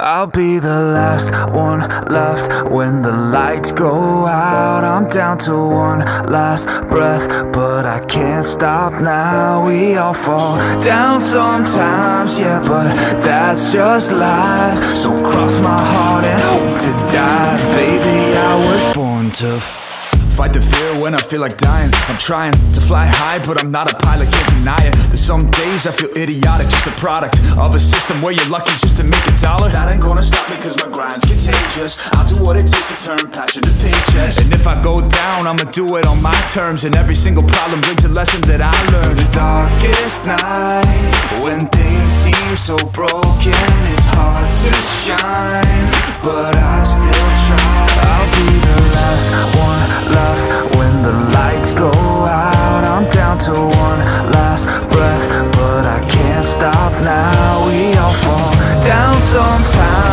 I'll be the last one left when the lights go out. I'm down to one last breath, but I can't stop now. We all fall down sometimes, yeah, but that's just life. So cross my heart and hope to die. Baby, I was born to Fight the fear when I feel like dying I'm trying to fly high, but I'm not a pilot, can't deny it There's some days I feel idiotic, just a product Of a system where you're lucky just to make a dollar I'll do what it takes to turn passion to paychecks. And if I go down, I'ma do it on my terms. And every single problem brings a lesson that I learned. The darkest nights, when things seem so broken It's hard to shine, but I still try. I'll be the last one left. When the lights go out I'm down to one last breath, but I can't stop now. We all fall down sometimes, yeah, but that's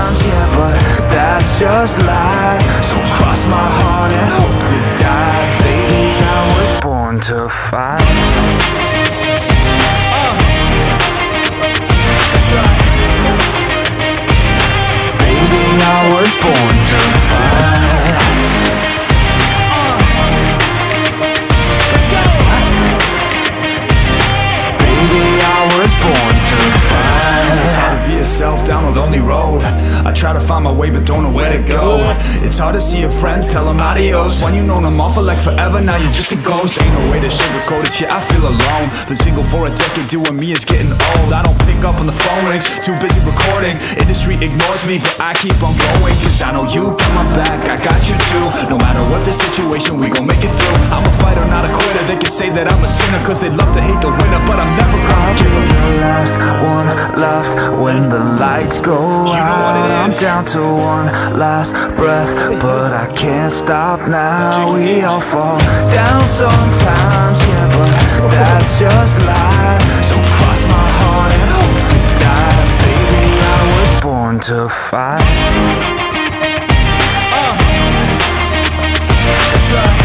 just life. So cross my heart and hope to die. Baby, I was born to fight. Uh. Baby, I was born road. I try to find my way but don't know where to go. It's hard to see your friends, tell them adios. When you know them all for like forever, now you're just a ghost. Ain't no way to sugarcoat it, yeah, I feel alone. Been single for a decade, doing me is getting old. I don't pick up on the phone rings, too busy recording. Industry ignores me, but I keep on going. Cause I know you got my back, I got you too. No matter what the situation, we gon' make it through. I'm a fighter, not a can say that I'm a sinner Cause they love to hate the winner But I'm never gonna give up. The last one left When the lights go out. I'm down to one last breath But I can't stop now. We all fall down sometimes Yeah, but that's just life. So cross my heart and hope to die. Baby, I was born to fight. Uh. That's right.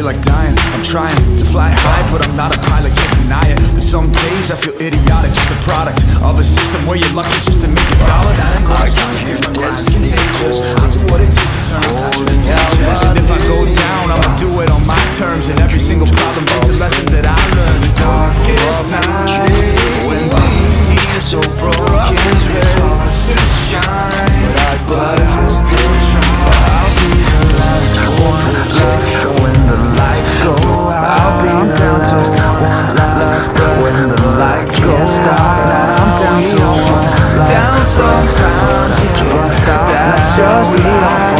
feel like dying. I'm trying to fly high, but I'm not a pilot, can't deny it. There's some days I feel idiotic, just a product Of a system where you're lucky just to make a dollar. That ain't when the lights go out. I'm down to one down sometimes. You can't stop. That's just life.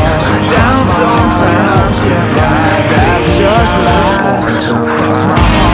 Down sometimes. Yeah, that's just life. So.